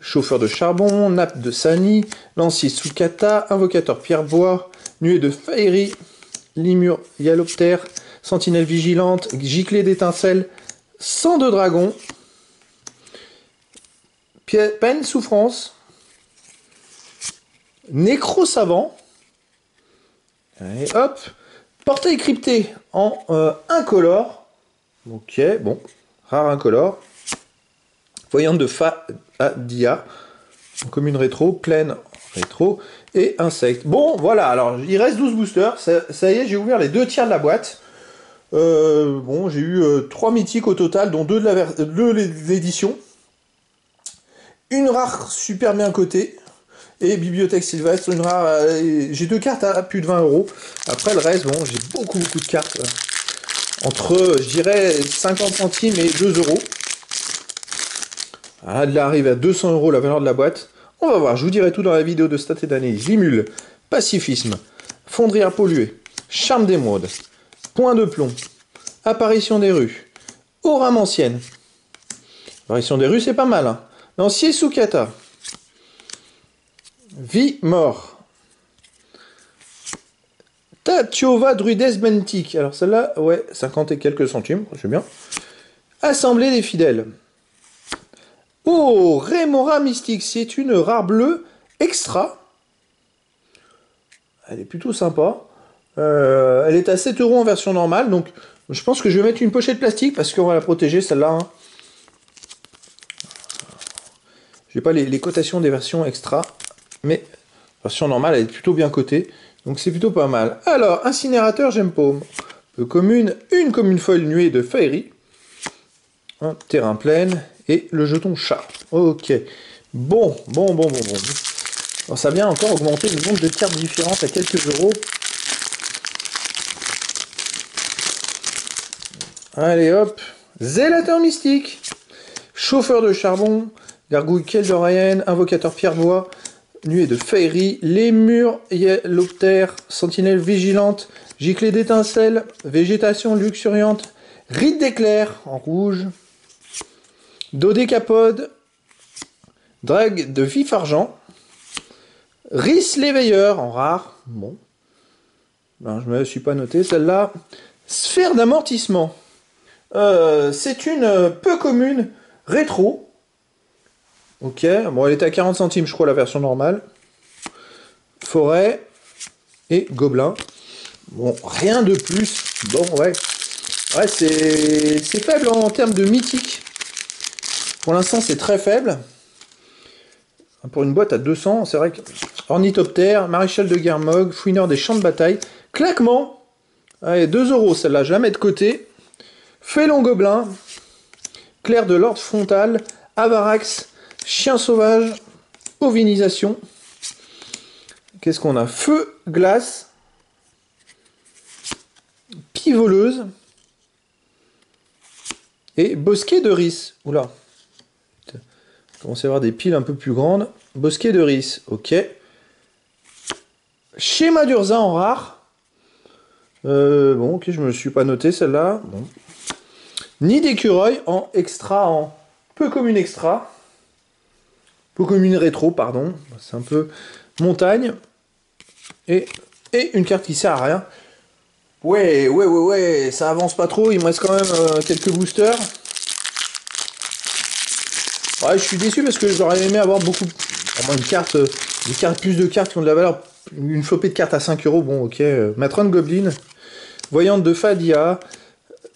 chauffeur de charbon, nappe de Sani, lancier Sukata, invocateur Pierre-Bois, nuée de Faerie, limure Yaloptère, sentinelle vigilante, giclée d'étincelles, sang de dragon, peine souffrance, nécro-savant, et hop, portail crypté en euh, incolore, ok, bon, rare incolore, voyante de Fa Dia, commune rétro, pleine rétro et insecte. Bon, voilà, alors il reste 12 boosters. Ça, y est, j'ai ouvert les deux tiers de la boîte. Euh, bon, j'ai eu euh, trois 3 mythiques au total, dont 2 de l'édition. Une rare super bien cotée. Et Bibliothèque Sylvestre, une rare. Euh, j'ai deux cartes à plus de 20 euros. Après le reste, bon, j'ai beaucoup beaucoup de cartes. entre, je dirais, 50 centimes et 2 euros. Ah, là, arrive à 200 euros la valeur de la boîte. On va voir, je vous dirai tout dans la vidéo de stat et d'analyse. Limule, pacifisme, fonderie à polluer, charme d'émeraude, point de plomb, apparition des rues, orame ancienne. Apparition des rues, c'est pas mal. Hein. Lancier Sukata. Vie, mort. Tatiova Druides Bentic. Alors celle-là, ouais, 50 et quelques centimes, c'est bien. Assemblée des fidèles. Oh, Remora Mystique, c'est une rare bleue extra. Elle est plutôt sympa. Euh, elle est à 7 euros en version normale, donc je pense que je vais mettre une pochette plastique parce qu'on va la protéger celle-là. Hein. Je n'ai pas les, cotations des versions extra, mais version normale elle est plutôt bien cotée, donc c'est plutôt pas mal. Alors, incinérateur, j'aime paume. commune, une commune folle nuée de Faerie. Un terrain plein et le jeton chat. Ok. Bon, bon, bon, bon, bon. ça vient encore augmenter le nombre de cartes différentes à quelques euros. Allez hop. Zélateur mystique. Chauffeur de charbon. Gargouille Keldorienne. Invocateur pierre-bois. Nuée de féerie. Lémur Yelloptère. Sentinelle vigilante. Giclée d'étincelles. Végétation luxuriante. Rite d'éclair en rouge. Dodécapode, Drague de vif argent, Rhys l'éveilleur en rare, bon, ben, je ne me suis pas noté celle-là, Sphère d'amortissement, euh, c'est une peu commune rétro. Ok, bon, elle était à 40 centimes, je crois, la version normale. Forêt et gobelin. Bon, rien de plus. Bon, ouais. Ouais, c'est faible en termes de mythique. Pour l'instant, c'est très faible. Pour une boîte à 200, c'est vrai que... Ornithoptère, Maréchal de guerre Mog, Fouineur des champs de bataille. Claquement Allez, 2 euros celle-là, jamais de côté. Félon Gobelin, Clair de l'Ordre Frontal, Avarax, Chien Sauvage, Ovinisation. Qu'est-ce qu'on a? Feu, glace, Pivoleuse et Bosquet de Ris. Oula. Commence à avoir des piles un peu plus grandes. Bosquet de Ris, ok. Schéma d'Urza en rare. Euh, bon, ok, je me suis pas noté celle-là. Bon. Nid d'écureuil en extra, en peu commune extra. Peu commune rétro, pardon. C'est un peu montagne. Et, et une carte qui sert à rien. Ouais, ouais, ouais, ouais, ça avance pas trop. Il me reste quand même euh, quelques boosters. Ouais, je suis déçu parce que j'aurais aimé avoir beaucoup. Vraiment une carte. Euh, des cartes, plus de cartes qui ont de la valeur. Une flopée de cartes à 5 euros. Bon, ok. Matron Goblin. Voyante de Fadia.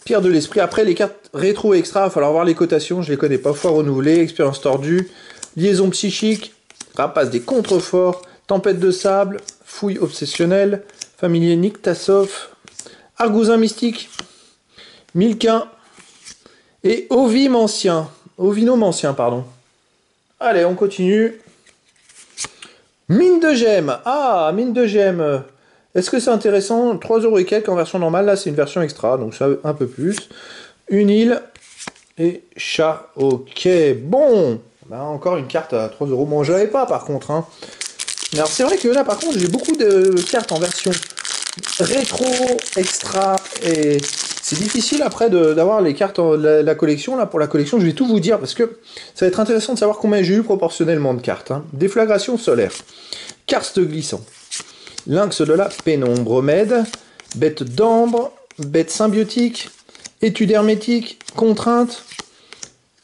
Pierre de l'Esprit. Après, les cartes rétro extra, il va falloir voir les cotations. Je les connais pas. Fois renouvelée. Expérience tordue. Liaison psychique. Rapace des contreforts. Tempête de sable. Fouille obsessionnelle. Familier Niktasov. Argousin mystique, Milquin et Ovim ancien. Ovinome ancien, pardon. Allez, on continue. Mine de gemmes. Ah, mine de gemmes. Est-ce que c'est intéressant? 3 euros et quelques en version normale. Là, c'est une version extra, donc ça un peu plus. Une île et chat. Ok, bon. Bah, encore une carte à 3 euros. Bon, j'avais pas par contre. Hein. Alors, c'est vrai que là, par contre, j'ai beaucoup de cartes en version rétro, extra, et difficile après d'avoir les cartes, la, la, collection, là, pour la collection, je vais tout vous dire, parce que ça va être intéressant de savoir combien j'ai eu proportionnellement de cartes. Hein. Déflagration solaire, karst glissant, lynx de la pénombre, med, bête d'ambre, bête symbiotique, étude hermétique, contrainte,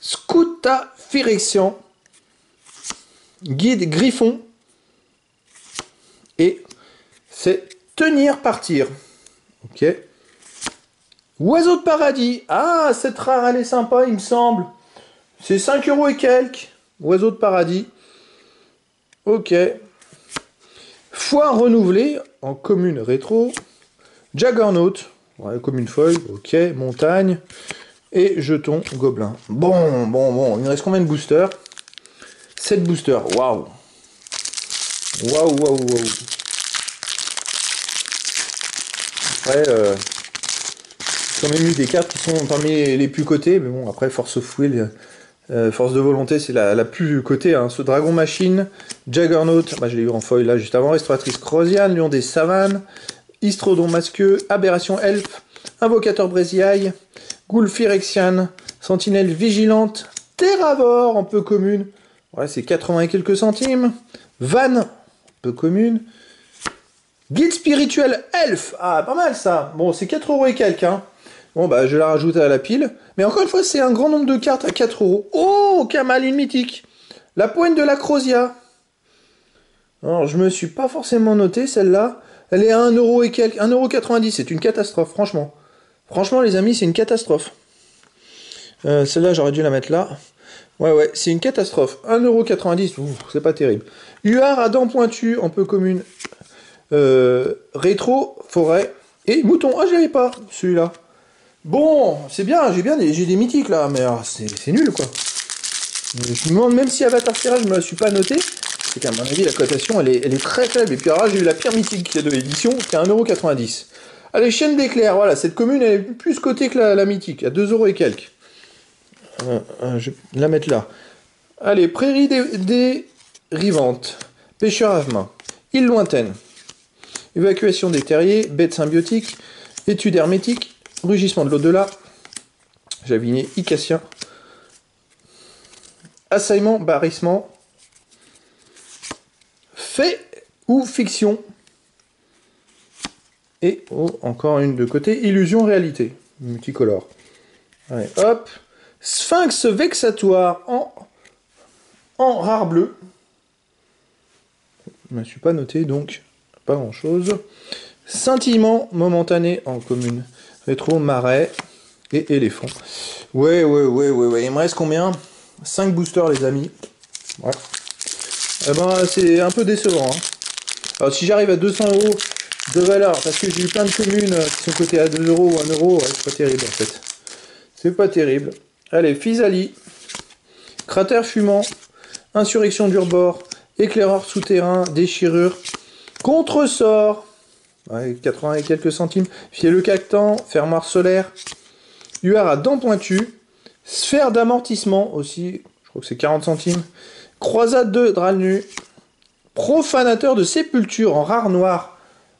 scoutafirexian, guide griffon, et c'est Tenir, partir. Ok. Oiseau de paradis. Ah, cette rare, elle est sympa, il me semble. C'est 5 euros et quelques. Oiseau de paradis. Ok. Foire renouvelée en commune rétro. Jaggernaut. Commune feuille. Ok. Montagne. Et jeton gobelin. Bon, bon, bon. Il me reste combien de boosters? 7 boosters. Waouh. Waouh, waouh, waouh. Après, euh, quand même eu des cartes qui sont parmi les plus cotées, mais bon, après, Force of Will, euh, Force de Volonté, c'est la, plus cotée. Hein. Ce Dragon Machine, Juggernaut, bah, je l'ai eu en foil là juste avant, Restauratrice Crosian, Lion des Savanes, Istrodon Masqueux, Aberration Elf, Invocateur Brésiaille, Ghoul Phyrexian, Sentinelle Vigilante, Terravor en peu commune, ouais, c'est 80 et quelques centimes, Van, peu commune, Guide spirituel elf. Ah, pas mal ça. Bon, c'est 4 euros et quelques. Hein. Bon, bah, je la rajouter à la pile. Mais encore une fois, c'est un grand nombre de cartes à 4 euros. Oh, Kamaline mythique. La pointe de la Crosia. Alors, je me suis pas forcément noté celle-là. Elle est à 1 euro et quelques. 1 euro 90. C'est une catastrophe, franchement. Franchement, les amis, c'est une catastrophe. Euh, celle-là, j'aurais dû la mettre là. Ouais, ouais, c'est une catastrophe. 1,90€, c'est pas terrible. Huard à dents pointues, en peu commune. Euh, rétro, forêt et mouton. Ah, je l'avais pas, celui-là. Bon, c'est bien, j'ai bien des, des mythiques là, mais ah, c'est nul quoi. Je me demande même si Avatar Tirage je me la suis pas noté, c'est qu'à mon avis la cotation elle est, très faible. Et puis alors j'ai eu la pire mythique de l'édition qui est 1,90€. Allez, chaîne d'éclair, voilà, cette commune elle est plus cotée que la, mythique, à 2€ et quelques. Euh, euh, je vais la mettre là. Allez, prairie des, rivantes, pêcheur à main, île lointaine. Évacuation des terriers, bêtes symbiotiques, étude hermétique, rugissement de l'au-delà, Javinier Icassien, assaillement, barrissement, fait ou fiction, et oh, encore une de côté, illusion, réalité, multicolore. Allez, hop, Sphinx vexatoire en, en rare bleu. Je ne me suis pas noté, donc pas grand-chose. Scintillement momentané en commune. Rétro, marais et éléphant. Ouais, ouais, ouais, ouais, ouais. Il me reste combien? 5 boosters, les amis. Ouais. Eh ben, c'est un peu décevant. Hein. Alors, si j'arrive à 200 euros de valeur, parce que j'ai eu plein de communes qui sont cotées à 2 euros ou 1 euro, c'est pas terrible en fait. C'est pas terrible. Allez, Fisali, cratère fumant, insurrection d'Urbor, éclaireur souterrain, déchirure, contresort, ouais, 80 et quelques centimes, fier le cactan, fermoir solaire, UR à dents pointues, sphère d'amortissement aussi, je crois que c'est 40 centimes, croisade de Dralnu, profanateur de sépulture en rare noir.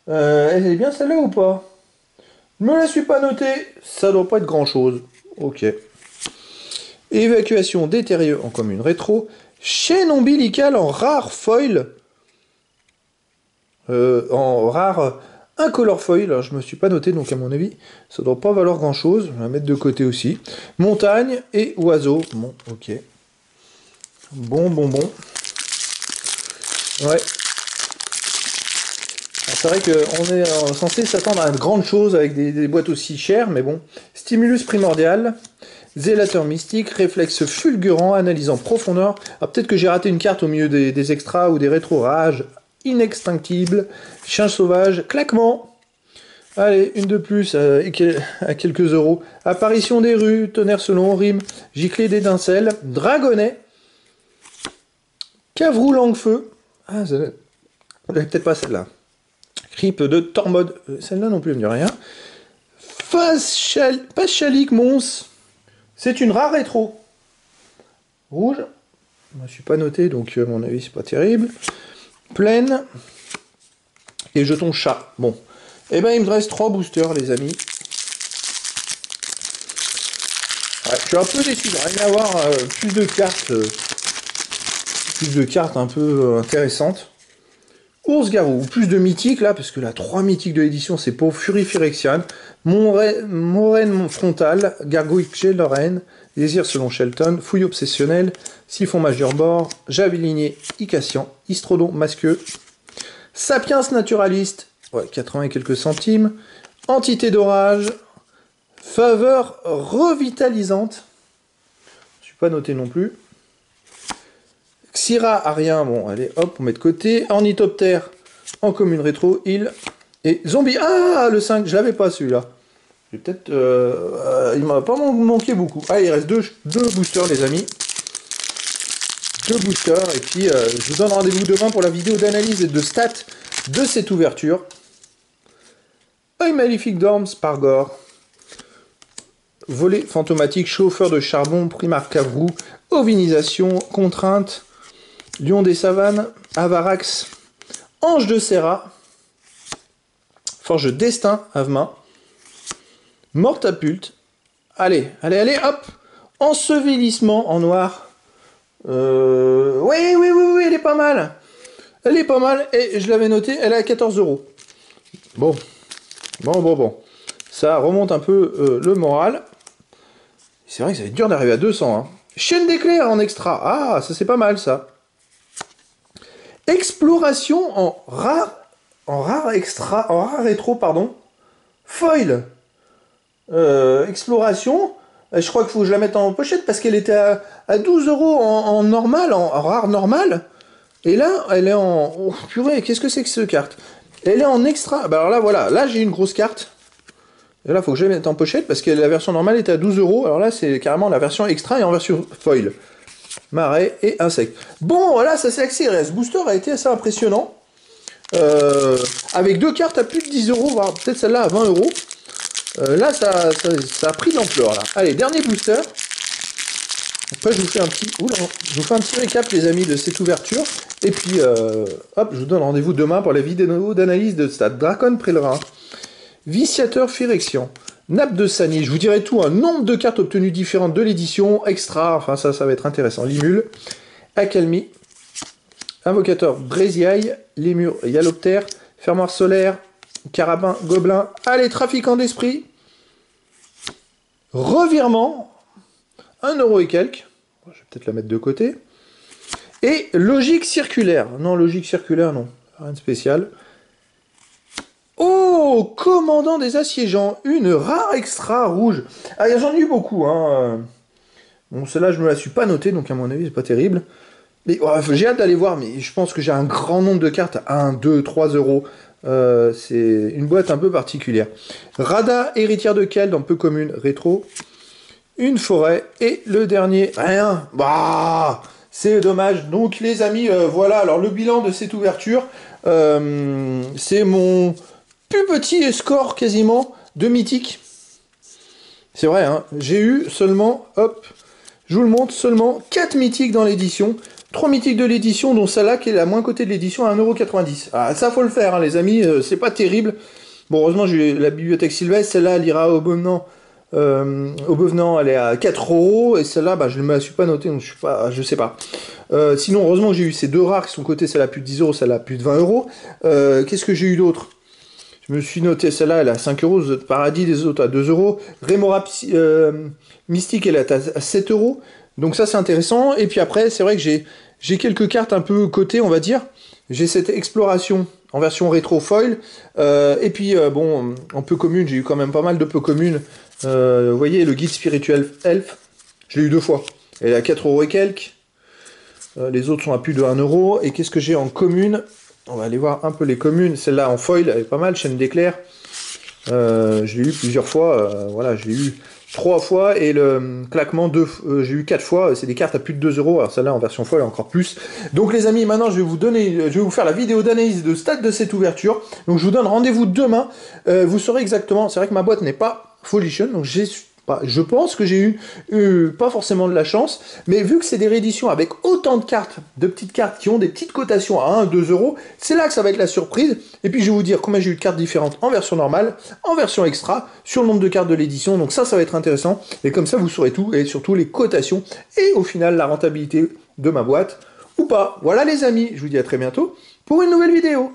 Euh, elle est bien celle-là ou pas? Me la suis pas notée, ça doit pas être grand chose. Ok. Évacuation détérieux en commune rétro. Chaîne ombilicale en rare foil. Euh, en rare incolore foil. Alors, je me suis pas noté, donc à mon avis, ça doit pas valoir grand chose. Je vais mettre de côté aussi. Montagne et oiseau. Bon, ok. Bon, bon, bon. Ouais. C'est vrai qu'on est euh, censé s'attendre à de grandes choses avec des, boîtes aussi chères, mais bon. Stimulus primordial, zélateur mystique, réflexe fulgurant, analyse en profondeur. Ah, peut-être que j'ai raté une carte au milieu des, extras ou des rétro-rages. Inextinctible, chien sauvage, claquement. Allez, une de plus euh, à quelques euros. Apparition des rues, tonnerre selon rime, giclée d'étincelles, dragonnet, cavroux langue feu. Ah, peut-être pas celle-là. Cripe de Tormod. Euh, celle-là non plus, elle me dit rien. Pachalik Mons. C'est une rare rétro. Rouge. Je ne suis pas noté, donc euh, à mon avis, c'est pas terrible. Pleine. Et jeton chat. Bon. Eh ben, il me reste trois boosters, les amis. je suis un peu déçu de rien avoir euh, plus de cartes. plus de cartes un peu intéressantes. Ours Garou, plus de mythiques là, parce que la 3 mythiques de l'édition, c'est pour Fury Phyrexian, Moraine Frontale, Gargouille Lorraine, Désir selon Shelton, Fouille Obsessionnelle, Siphon Majeur Bord, Javelinier Icassian, Istrodon Masqueux, Sapiens Naturaliste, ouais, 80 et quelques centimes, Entité d'orage, Faveur revitalisante, je suis pas noté non plus, Xira rien, bon, allez, hop, on met de côté. Ornithoptère en commune rétro, il. Et zombie, ah, le 5, je l'avais pas celui-là. Peut-être. Euh, il m'a pas manqué beaucoup. Ah, il reste deux, deux boosters, les amis. Deux boosters, et puis euh, je vous donne rendez-vous demain pour la vidéo d'analyse et de stats de cette ouverture. Œil maléfique d'Orms par Gore. Volet fantomatique, chauffeur de charbon, primar cavrou, ovinisation, contrainte, Lion des savanes, Avarax, Ange de Serra, Forge Destin, Avemain, Mortapulte, allez, allez, allez, hop, Ensevelissement en noir. Euh, oui, oui, oui, oui, elle est pas mal. Elle est pas mal, et je l'avais noté, elle est à 14 euros. Bon, bon, bon, bon. Ça remonte un peu euh, le moral. C'est vrai que ça va être dur d'arriver à 200. Hein. Chaîne d'éclair en extra. Ah, ça c'est pas mal ça. Exploration en rare, en rare extra, en rare rétro, pardon. Foil. Euh, exploration. Je crois qu'il faut que je la mette en pochette parce qu'elle était à, 12 euros en, normal, en, rare normal. Et là, elle est en. Oh, purée, qu'est-ce que c'est que cette carte? Elle est en extra. Bah alors là, voilà. Là, j'ai une grosse carte. Et là, faut que je la mette en pochette parce que la version normale était à 12 euros. Alors là, c'est carrément la version extra et en version foil marais et insectes. Bon, voilà, ça s'est accéléré. Ce booster a été assez impressionnant. Euh, avec deux cartes à plus de 10 euros, voire peut-être celle-là à 20 euros. Euh, là, ça, ça, a pris d'ampleur. Là. Allez, dernier booster. Après, je vous fais un petit, je vous fais un petit récap, les amis, de cette ouverture. Et puis, euh, hop, je vous donne rendez-vous demain pour la vidéo d'analyse de Stade Dracon Prélera. Viciateur Phyrexian. Nappe de Sani, je vous dirai tout, un nombre de cartes obtenues différentes de l'édition, extra, enfin ça, ça va être intéressant. Limule, Accalmie, Invocateur Brésiaille, Lémur Yaloptère, Fermoir Solaire, Carabin Gobelin, allez, Trafiquant d'Esprit, Revirement, 1 euro et quelques. Je vais peut-être la mettre de côté. Et logique circulaire. Non, logique circulaire, non. Rien de spécial. Oh Commandant des assiégeants. Une rare extra rouge. Ah, j'en ai eu beaucoup. Hein. Bon, celle-là, je me la suis pas notée, donc à mon avis, c'est pas terrible. Mais j'ai hâte d'aller voir, mais je pense que j'ai un grand nombre de cartes à 1, 2, 3 euros. Euh, c'est une boîte un peu particulière. Rada, héritière de Keld, en peu commune, rétro. Une forêt. Et le dernier, rien. Bah c'est dommage. Donc les amis, euh, voilà, alors le bilan de cette ouverture, euh, c'est mon plus petit score quasiment de mythique. C'est vrai, hein, j'ai eu seulement, hop, je vous le montre, seulement 4 mythiques dans l'édition. 3 mythiques de l'édition, dont celle-là qui est la moins cotée de l'édition à 1,90€. Ah, ça faut le faire, hein, les amis, euh, c'est pas terrible. Bon, heureusement, j'ai la bibliothèque sylvestre, celle-là, elle ira au Bevenant. Euh, au elle est à 4 euros, et celle-là, bah, je ne me la suis pas notée, donc je, suis pas, je sais pas. Euh, sinon, heureusement, j'ai eu ces deux rares qui sont cotées, celle-là plus de 10 euros, celle-là plus de 20 euros. Qu'est-ce que j'ai eu d'autre? Je me suis noté, celle-là, elle est à 5 euros, Paradis, les autres à 2 euros. Mystique, elle est à 7 euros. Donc ça c'est intéressant. Et puis après, c'est vrai que j'ai, quelques cartes un peu cotées, on va dire. J'ai cette exploration en version rétro foil. Euh, et puis euh, bon, en peu commune, j'ai eu quand même pas mal de peu communes. Euh, vous voyez, le guide spirituel Elf, je l'ai eu deux fois. Elle est à 4 euros et quelques. les autres sont à plus de 1 euro. Et qu'est-ce que j'ai en commune? On va aller voir un peu les communes. Celle-là en foil, elle est pas mal, chaîne d'éclair. je l'ai eu plusieurs fois. voilà, je l'ai eu trois fois et le claquement deux euh, j'ai eu quatre fois c'est des cartes à plus de 2 euros. Alors celle-là en version folle encore plus. Donc les amis maintenant je vais vous donner je vais vous faire la vidéo d'analyse de stade de cette ouverture. Donc je vous donne rendez-vous demain. Euh, vous saurez exactement c'est vrai que ma boîte n'est pas Folition donc j'ai je pense que j'ai eu, pas forcément de la chance, mais vu que c'est des rééditions avec autant de cartes, de petites cartes qui ont des petites cotations à 1, 2 euros, c'est là que ça va être la surprise. Et puis je vais vous dire combien j'ai eu de cartes différentes en version normale, en version extra, sur le nombre de cartes de l'édition. Donc ça, ça va être intéressant. Et comme ça, vous saurez tout, et surtout les cotations, et au final, la rentabilité de ma boîte, ou pas. Voilà les amis, je vous dis à très bientôt pour une nouvelle vidéo.